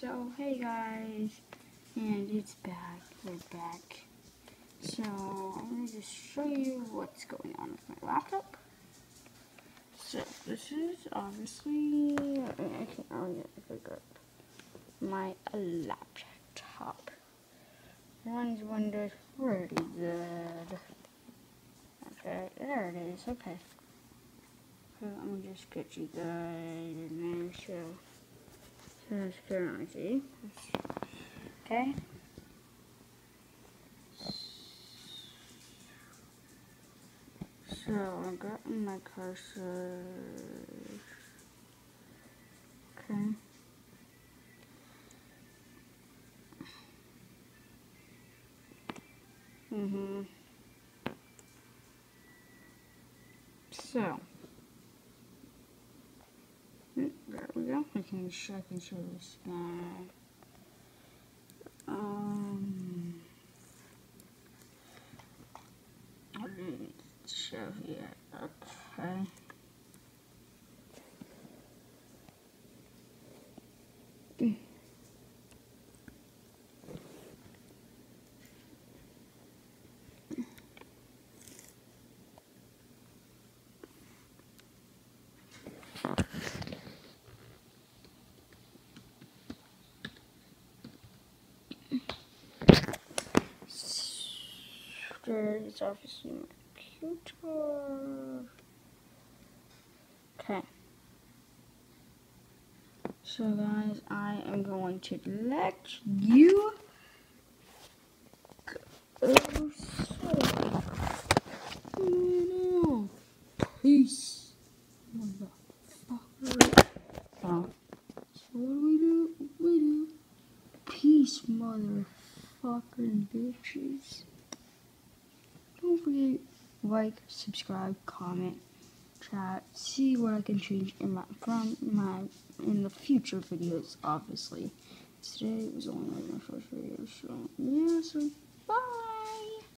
So, hey guys, and it's back, we're back. So, I'm going to just show you what's going on with my laptop. So, this is obviously, I can't really figure out my laptop. Runs Windows pretty good. Okay, there it is, okay. So, I'm just get you guys in there, so Okay. So I got my cursor. Okay. Mhm. So. Go. I can check show this guy. Um, I didn't show yet. Okay. It's obviously my computer. Okay. So guys, I am going to let you go. So, peace, motherfucker. Oh. So what do we do? We do peace, motherfucking bitches. Don't forget like, subscribe, comment, chat, see what I can change in my from my in the future videos, obviously. Today was only my first video, so yeah, so